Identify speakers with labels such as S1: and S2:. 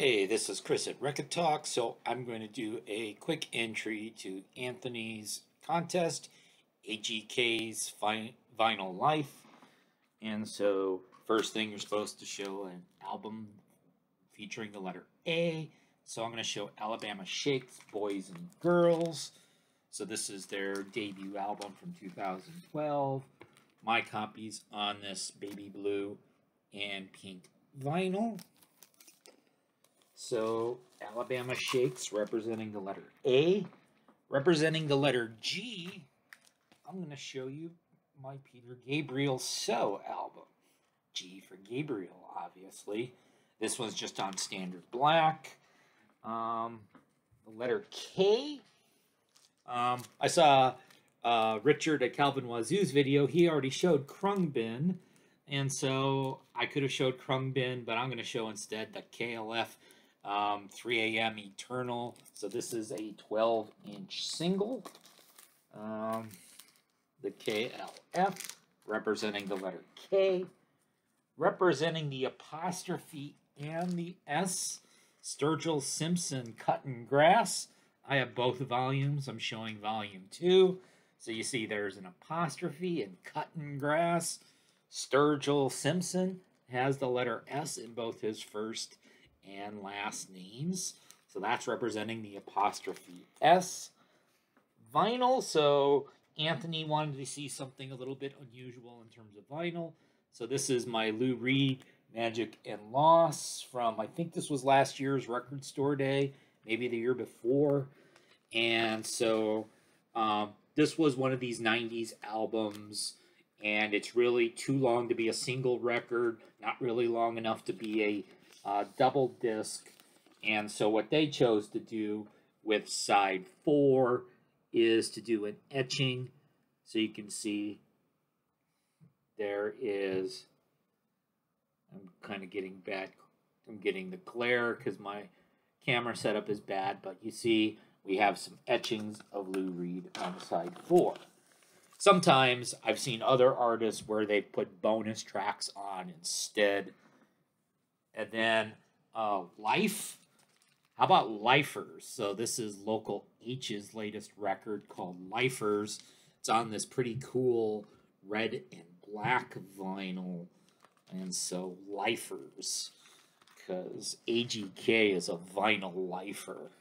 S1: Hey, this is Chris at Rekkid Talk. So I'm going to do a quick entry to Anthony's contest, AGK's Vinyl Life. And so first thing you're supposed to show an album featuring the letter A. So I'm going to show Alabama Shakes, Boys and Girls. So this is their debut album from 2012. My copies on this baby blue and pink vinyl. So Alabama Shakes representing the letter A. Representing the letter G, I'm going to show you my Peter Gabriel So album. G for Gabriel, obviously. This one's just on standard black. Um, the letter K. Um, I saw uh, Richard at Calvin Wazoo's video. He already showed Khruangbin. And so I could have showed Khruangbin, but I'm going to show instead the KLF um, 3 a.m. Eternal. So this is a 12 inch single. Um, the KLF representing the letter K, representing the apostrophe and the S. Sturgill Simpson Cutting Grass. I have both volumes. I'm showing volume two. So you see there's an apostrophe and cutting grass. Sturgill Simpson has the letter S in both his first and last names. So that's representing the apostrophe S. Vinyl, so Anthony wanted to see something a little bit unusual in terms of vinyl. So this is my Lou Reed Magic and Loss from, I think this was last year's record store day, maybe the year before. And so um, this was one of these 90s albums, and it's really too long to be a single record, not really long enough to be a uh, double disc. And so what they chose to do with side four is to do an etching. So you can see there is, I'm kind of getting bad, I'm getting the glare because my camera setup is bad, but you see we have some etchings of Lou Reed on side four. Sometimes I've seen other artists where they put bonus tracks on instead and then uh, Life. How about Lifers? So this is Local H's latest record called Lifers. It's on this pretty cool red and black vinyl. And so Lifers, because AGK is a vinyl lifer.